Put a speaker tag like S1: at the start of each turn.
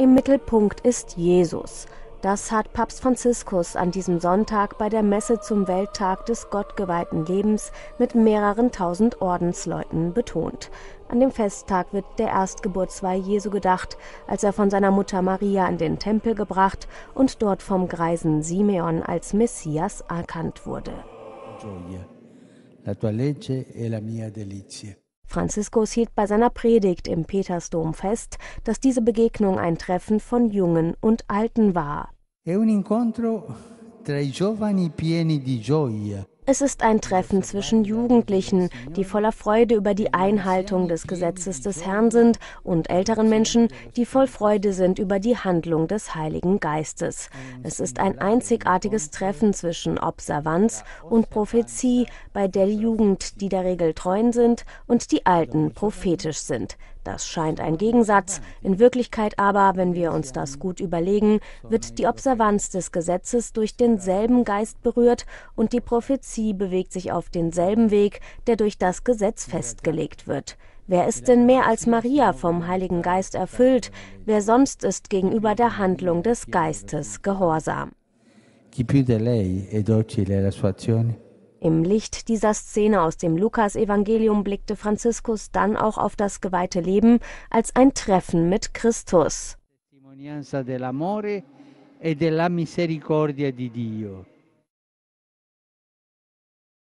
S1: Im Mittelpunkt ist Jesus. Das hat Papst Franziskus an diesem Sonntag bei der Messe zum Welttag des gottgeweihten Lebens mit mehreren tausend Ordensleuten betont. An dem Festtag wird der Erstgeburtsweih Jesu gedacht, als er von seiner Mutter Maria in den Tempel gebracht und dort vom greisen Simeon als Messias erkannt wurde. La tua legge è la mia delizia. Franziskus hielt bei seiner Predigt im Petersdom fest, dass diese Begegnung ein Treffen von Jungen und Alten war. È un incontro tra i giovani pieni di gioia es ist ein Treffen zwischen Jugendlichen, die voller Freude über die Einhaltung des Gesetzes des Herrn sind, und älteren Menschen, die voll Freude sind über die Handlung des Heiligen Geistes. Es ist ein einzigartiges Treffen zwischen Observanz und Prophezie, bei der die Jugend, die der Regel treuen sind, und die Alten prophetisch sind. Das scheint ein Gegensatz. In Wirklichkeit aber, wenn wir uns das gut überlegen, wird die Observanz des Gesetzes durch denselben Geist berührt und die Prophezie bewegt sich auf denselben Weg, der durch das Gesetz festgelegt wird. Wer ist denn mehr als Maria vom Heiligen Geist erfüllt? Wer sonst ist gegenüber der Handlung des Geistes gehorsam? Chi più di lei è docile alla sua azione? Im Licht dieser Szene aus dem Lukasevangelium blickte Franziskus dann auch auf das geweihte Leben als ein Treffen mit Christus.